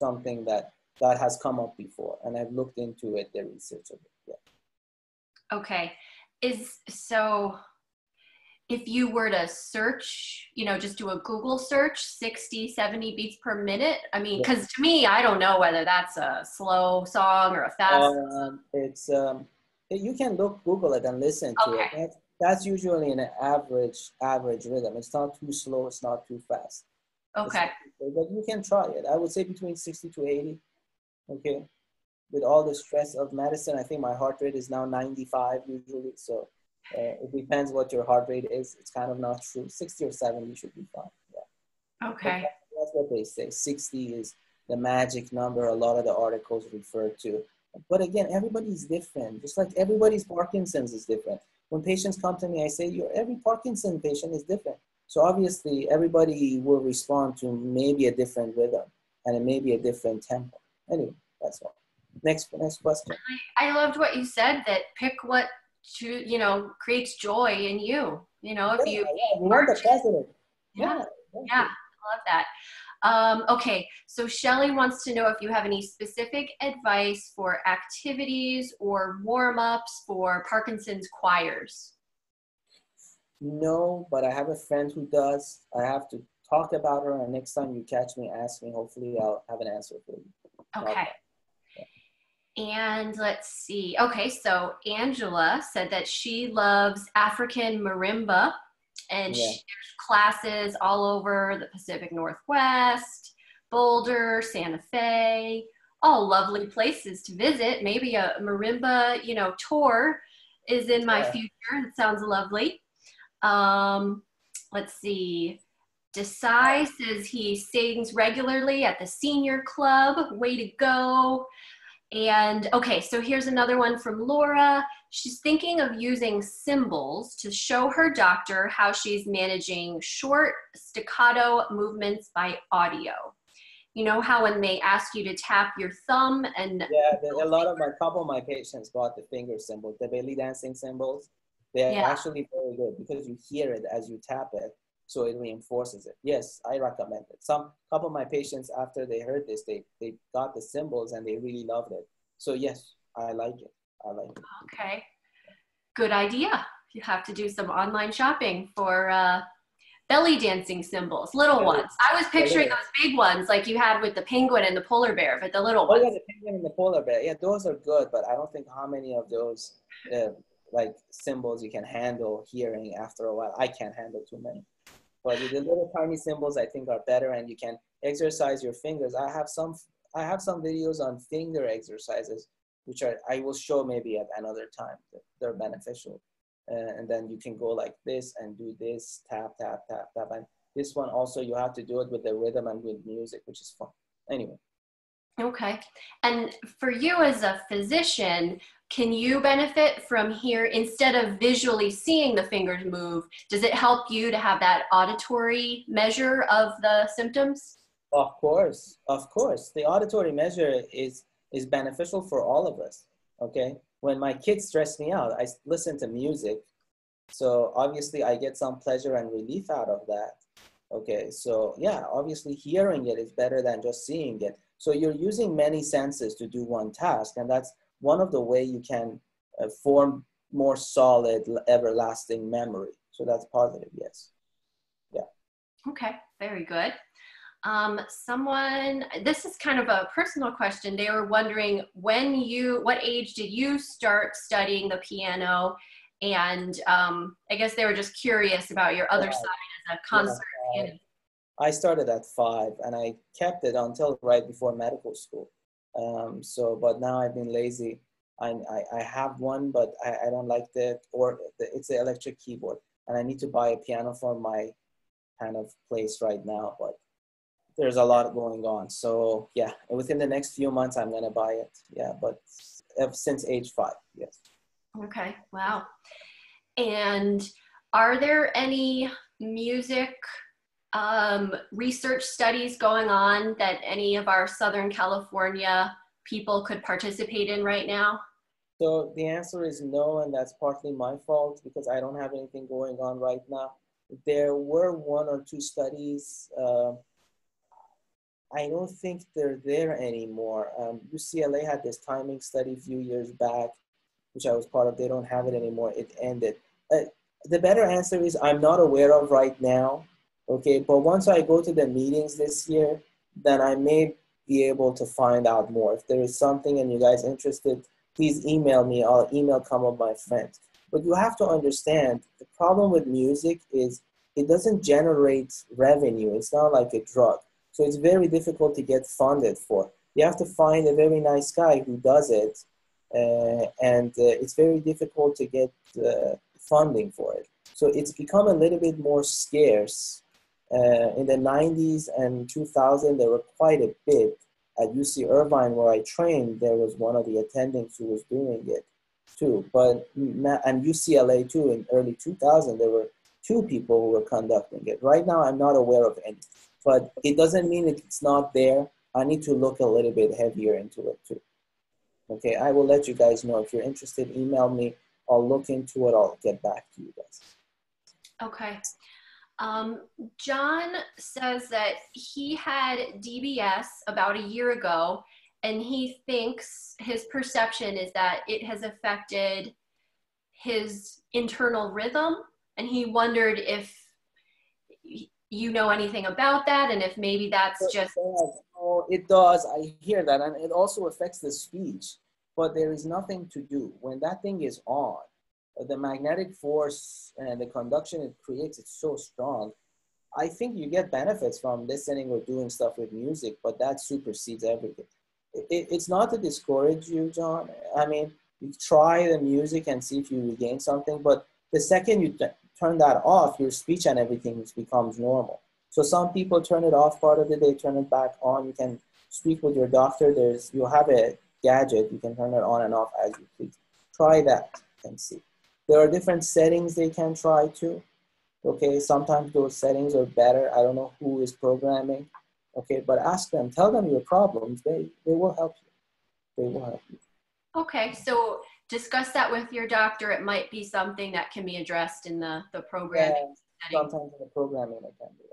something that that has come up before and i've looked into it the research of it yeah. okay is so if you were to search you know just do a google search 60 70 beats per minute i mean because yeah. to me i don't know whether that's a slow song or a fast um, it's um, you can look google it and listen to okay. it that's usually an average average rhythm. It's not too slow. It's not too fast. Okay. But you can try it. I would say between 60 to 80. Okay. With all the stress of medicine, I think my heart rate is now 95 usually. So uh, it depends what your heart rate is. It's kind of not true. 60 or 70 should be fine. Yeah. Okay. But that's what they say. 60 is the magic number. A lot of the articles refer to. But again, everybody's different. Just like everybody's Parkinson's is different when patients come to me, I say, your every Parkinson patient is different. So obviously, everybody will respond to maybe a different rhythm and it may be a different tempo. Anyway, that's all. Next, next question. I, loved what you said. That pick what to you know creates joy in you. You know, if yeah, you yeah, you the president. Yeah, yeah, yeah, I love that. Um, okay, so Shelly wants to know if you have any specific advice for activities or warm ups for Parkinson's choirs. No, but I have a friend who does. I have to talk about her, and next time you catch me, ask me. Hopefully, I'll have an answer for you. Okay. And let's see. Okay, so Angela said that she loves African marimba and yeah. she, there's classes all over the Pacific Northwest, Boulder, Santa Fe, all lovely places to visit. Maybe a marimba, you know, tour is in my yeah. future. It sounds lovely. Um, let's see. Desai says he sings regularly at the senior club. Way to go. And okay, so here's another one from Laura. She's thinking of using cymbals to show her doctor how she's managing short staccato movements by audio. You know how when they ask you to tap your thumb and yeah, a lot of my couple of my patients bought the finger cymbals, the belly dancing cymbals. They're yeah. actually very good because you hear it as you tap it so it reinforces it. Yes, I recommend it. Some couple of my patients after they heard this, they they got the cymbals and they really loved it. So yes, I like it. I like it. Okay, good idea. You have to do some online shopping for uh, belly dancing cymbals, little ones. I was picturing those big ones like you had with the penguin and the polar bear, but the little ones. Oh yeah, the penguin and the polar bear. Yeah, those are good, but I don't think how many of those uh, like cymbals you can handle hearing after a while. I can't handle too many. But the little tiny cymbals I think are better and you can exercise your fingers. I have some I have some videos on finger exercises, which are I will show maybe at another time. They're beneficial. Uh, and then you can go like this and do this, tap, tap, tap, tap. And this one also, you have to do it with the rhythm and with music, which is fun. Anyway. Okay. And for you as a physician, can you benefit from here instead of visually seeing the fingers move? Does it help you to have that auditory measure of the symptoms? Of course, of course. The auditory measure is is beneficial for all of us. Okay. When my kids stress me out, I listen to music. So obviously I get some pleasure and relief out of that. Okay. So yeah, obviously hearing it is better than just seeing it. So you're using many senses to do one task, and that's one of the way you can uh, form more solid, everlasting memory. So that's positive, yes. Yeah. Okay, very good. Um, someone, this is kind of a personal question. They were wondering when you, what age did you start studying the piano? And um, I guess they were just curious about your other side as a concert yeah, pianist. I started at five and I kept it until right before medical school. Um, so, but now I've been lazy. I, I, I have one, but I, I don't like the, or the, it's the electric keyboard and I need to buy a piano for my kind of place right now, but there's a lot going on. So yeah, within the next few months, I'm to buy it. Yeah. But since age five, yes. Okay. Wow. And are there any music um, research studies going on that any of our Southern California people could participate in right now? So the answer is no, and that's partly my fault because I don't have anything going on right now. There were one or two studies. Uh, I don't think they're there anymore. Um, UCLA had this timing study a few years back, which I was part of. They don't have it anymore. It ended. Uh, the better answer is I'm not aware of right now. Okay, but once I go to the meetings this year, then I may be able to find out more. If there is something and you guys interested, please email me. I'll email some of my friends. But you have to understand the problem with music is it doesn't generate revenue. It's not like a drug. So it's very difficult to get funded for. You have to find a very nice guy who does it, uh, and uh, it's very difficult to get uh, funding for it. So it's become a little bit more scarce uh, in the 90s and 2000, there were quite a bit. At UC Irvine, where I trained, there was one of the attendings who was doing it too. But and UCLA too, in early 2000, there were two people who were conducting it. Right now, I'm not aware of any. But it doesn't mean it's not there. I need to look a little bit heavier into it too. Okay, I will let you guys know. If you're interested, email me. I'll look into it. I'll get back to you guys. Okay. Um, John says that he had DBS about a year ago, and he thinks his perception is that it has affected his internal rhythm, and he wondered if you know anything about that, and if maybe that's just. Oh, it does. I hear that, and it also affects the speech, but there is nothing to do when that thing is on the magnetic force and the conduction it creates it's so strong. I think you get benefits from listening or doing stuff with music but that supersedes everything. It, it's not to discourage you john. I mean you try the music and see if you regain something but the second you turn that off your speech and everything becomes normal. So some people turn it off part of the day turn it back on. You can speak with your doctor. There's you have a gadget. You can turn it on and off as you please. Try that and see there are different settings they can try to. Okay, sometimes those settings are better. I don't know who is programming. Okay, but ask them, tell them your problems. They they will help you. They will help you. Okay, so discuss that with your doctor. It might be something that can be addressed in the the programming. Yeah, sometimes in the programming it can be.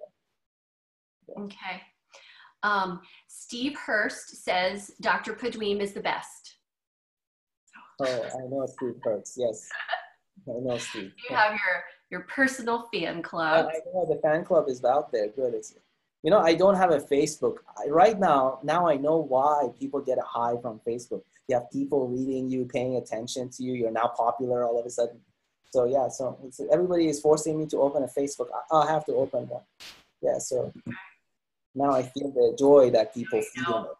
Yeah. Okay. Um, Steve Hurst says Dr. Pedouim is the best. Oh, I know Steve Hurst. Yes. [LAUGHS] I know, Steve. You have your your personal fan club. I know the fan club is out there. Good. It's, you know, I don't have a Facebook. I, right now, now I know why people get a high from Facebook. You have people reading you, paying attention to you. You're now popular all of a sudden. So yeah, so everybody is forcing me to open a Facebook. I, I have to open one. Yeah, so now I feel the joy that people feel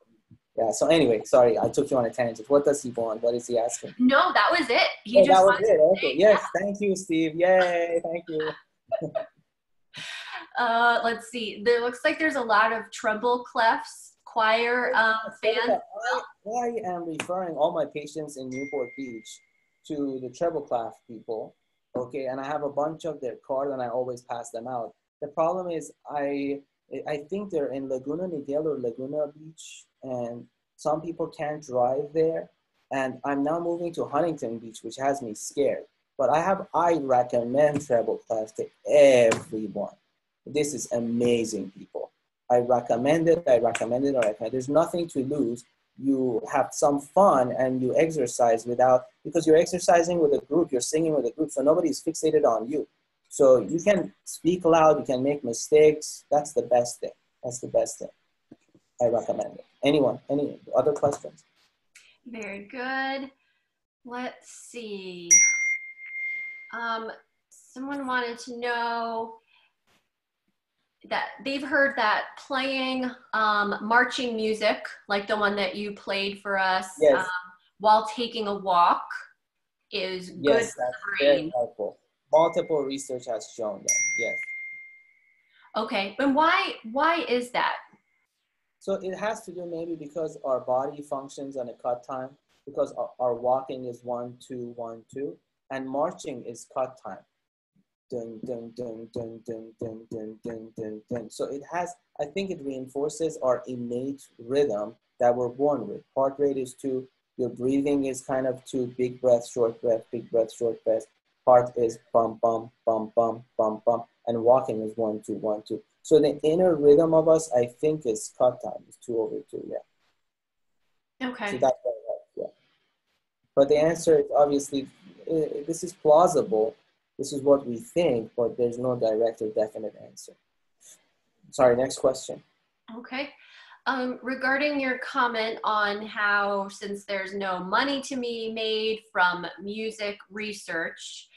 yeah. So anyway, sorry, I took you on a tangent. What does he want? What is he asking? No, that was it. He oh, just that was it. Okay. Yes. Thank you, Steve. Yay. Thank you. [LAUGHS] uh, let's see. There looks like there's a lot of Tremble Clefs choir um, fans? I, I am referring all my patients in Newport Beach to the treble clef people, okay, and I have a bunch of their cards and I always pass them out. The problem is I I think they're in Laguna Niguel or Laguna Beach, and some people can't drive there. And I'm now moving to Huntington Beach, which has me scared. But I have I recommend Tremble Clefs to everyone. This is amazing, people. I recommend it. I recommend it. I recommend. It. There's nothing to lose. You have some fun and you exercise without because you're exercising with a group. You're singing with a group, so nobody's fixated on you. So you can speak loud. You can make mistakes. That's the best thing. That's the best thing. I recommend it. Anyone? Any other questions? Very good. Let's see. Um, someone wanted to know that they've heard that playing um, marching music, like the one that you played for us, yes. um, while taking a walk, is yes, good for the brain. Very helpful. Multiple research has shown that. Yes. Okay, and why why is that? So it has to do maybe because our body functions on a cut time, because our, our walking is one two one two, and marching is cut time dun, dun, dun, dun, dun, dun, dun, dun, dun, dun. So it has, I think it reinforces our innate rhythm that we're born with. Heart rate is two, your breathing is kind of two, big breath, short breath, big breath, short breath. Heart is bum, bum, bum, bum, bum, bum, and walking is one, two, one, two. So the inner rhythm of us, I think, is cut time, is two over two, yeah. Okay. So that's yeah. But the answer is obviously, uh, this is plausible this is what we think, but there's no direct or definite answer. Sorry, next question. Okay. Um, regarding your comment on how, since there's no money to be made from music research,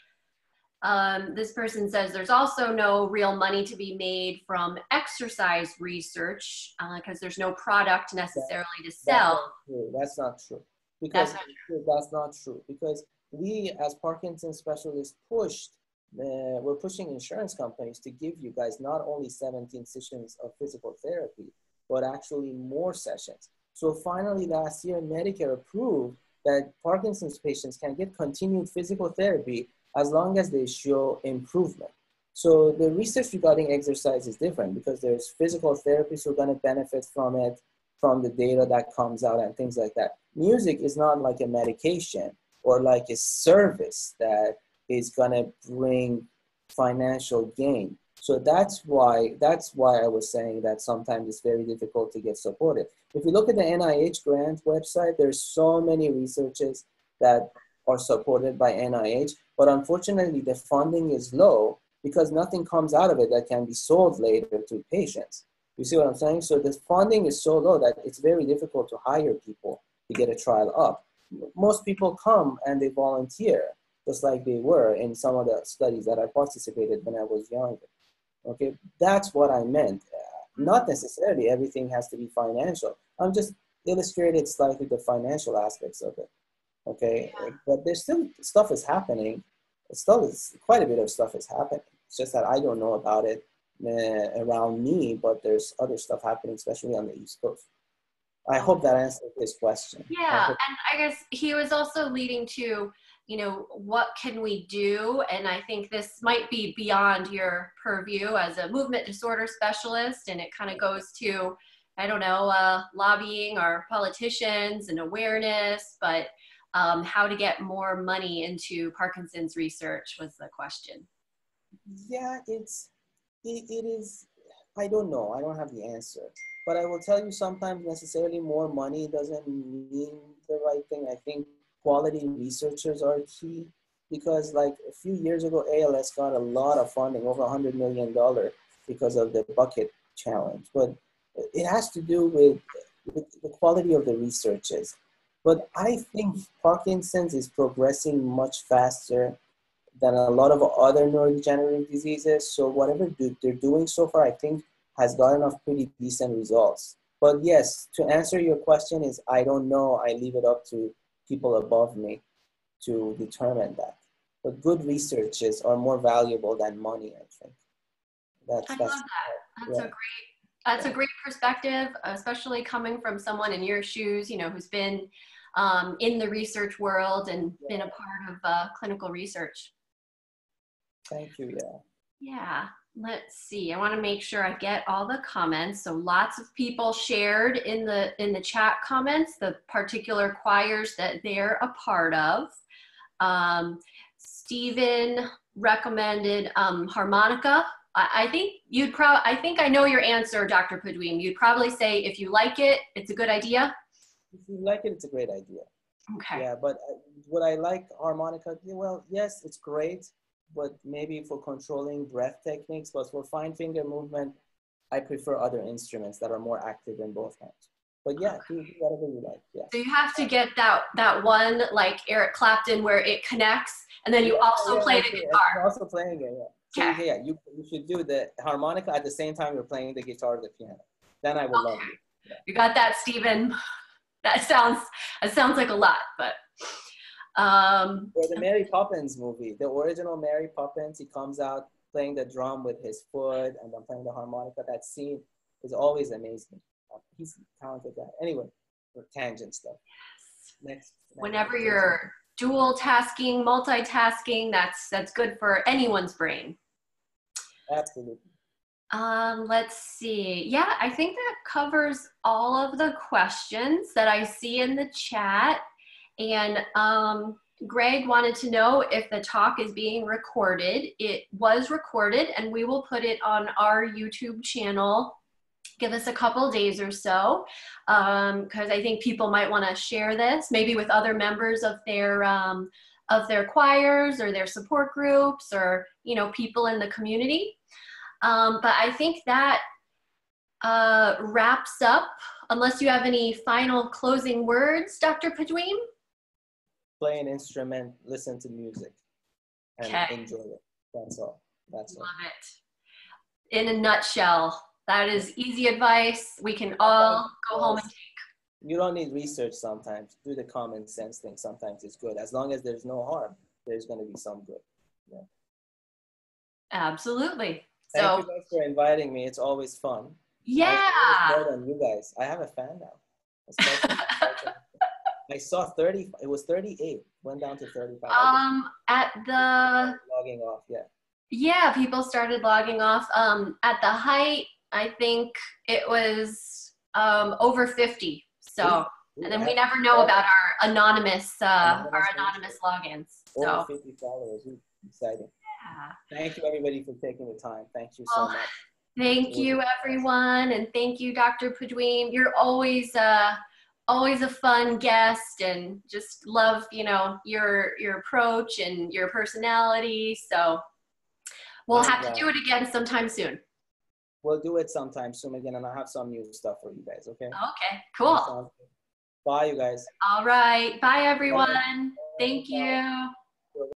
um, this person says there's also no real money to be made from exercise research because uh, there's no product necessarily to sell. That's not true. That's not true. Because that's not true. That's not true. Because we as Parkinson's specialists pushed, uh, we're pushing insurance companies to give you guys not only 17 sessions of physical therapy, but actually more sessions. So finally last year, Medicare approved that Parkinson's patients can get continued physical therapy as long as they show improvement. So the research regarding exercise is different because there's physical therapists who are going to benefit from it, from the data that comes out and things like that. Music is not like a medication or like a service that is going to bring financial gain. So that's why that's why I was saying that sometimes it's very difficult to get supported. If you look at the NIH grant website, there's so many researches that are supported by NIH, but unfortunately the funding is low because nothing comes out of it that can be sold later to patients. You see what I'm saying? So the funding is so low that it's very difficult to hire people to get a trial up most people come and they volunteer, just like they were in some of the studies that I participated when I was younger. Okay, that's what I meant. Not necessarily everything has to be financial. I'm just illustrated slightly the financial aspects of it. Okay, but there's still stuff is happening. it's Still, is quite a bit of stuff is happening. It's just that I don't know about it uh, around me, but there's other stuff happening, especially on the East Coast. I hope that answers his question. Yeah, I and I guess he was also leading to, you know, what can we do? And I think this might be beyond your purview as a movement disorder specialist, and it kind of goes to, I don't know, uh, lobbying our politicians and awareness, but um, how to get more money into Parkinson's research was the question. Yeah, it's it, it is. I don't know. I don't have the answer. But I will tell you sometimes necessarily more money doesn't mean the right thing. I think quality researchers are key because like a few years ago, ALS got a lot of funding, over $100 million because of the bucket challenge. But it has to do with, with the quality of the researchers. But I think Parkinson's is progressing much faster than a lot of other neurodegenerative diseases. So whatever they're doing so far, I think has gotten off pretty decent results. But yes, to answer your question is I don't know. I leave it up to people above me to determine that. But good researches are more valuable than money, I think. That's, I that's, love that. That's yeah. a great That's a great perspective, especially coming from someone in your shoes, you know, who's been um, in the research world and yeah. been a part of uh, clinical research. Thank you. Yeah. Yeah. Let's see. I want to make sure I get all the comments. So lots of people shared in the in the chat comments the particular choirs that they're a part of. Um, Stephen recommended um, harmonica. I, think you'd probably. I think I know your answer, Dr. Pedouim. You'd probably say if you like it, it's a good idea. If you like it, it's a great idea. Okay. Yeah, but uh, would I like harmonica? Well, yes, it's great but maybe for controlling breath techniques. But for fine finger movement, I prefer other instruments that are more active in both hands. But yeah, do whatever you like. Yeah. So you have to get that that one like Eric Clapton where it connects, and then you yeah, also yeah, play the guitar. I'm also playing it. Yeah. Yeah, you you should do the harmonica at the same time you're playing the guitar or the piano. Then I will okay. love you. Yeah. You got that, Stephen. [LAUGHS] That sounds that sounds like a lot, but um, or the Mary Poppins movie, the original Mary Poppins, he comes out playing the drum with his foot and then playing the harmonica. That scene is always amazing. He's talented guy. Anyway, for tangent stuff. Yes. Next. Whenever next. you're dual tasking, multitasking, that's that's good for anyone's brain. Absolutely. Um, let's see. Yeah, I think that covers all of the questions that I see in the chat. And um, Greg wanted to know if the talk is being recorded. It was recorded, and we will put it on our YouTube channel. Give us a couple days or so, because um, I think people might want to share this, maybe with other members of their um, of their choirs or their support groups, or you know, people in the community. Um, but I think that uh, wraps up. Unless you have any final closing words, Dr. Pedouim? play an instrument, listen to music, and okay. enjoy it. That's all. That's all Love it. In a nutshell, that is easy advice. We can all go home and take. You don't need research sometimes. Do the common sense thing. Sometimes it's good. As long as there's no harm, there's going to be some good. Yeah. Absolutely. Thank so, you guys for inviting me. It's always fun. Yeah. More than you guys. I have a fan now. [LAUGHS] I saw 30, it was 38, went down to 35. Um, at the. Logging off, yeah. Yeah, people started logging off. Um, at the height, I think it was um, over 50. So, and then we never know about our anonymous, uh, our anonymous logins. So. Over 50 followers, exciting. Yeah. Thank you everybody for taking the time. Thank you so well, much. Thank you everyone, and thank you, Dr. Pedouim. You're always uh, always a fun guest and just love you know your your approach and your personality so we'll have to do it again sometime soon we'll do it sometime soon again and i'll have some new stuff for you guys okay? Okay cool. bye you guys. All right. Bye everyone. Bye. thank you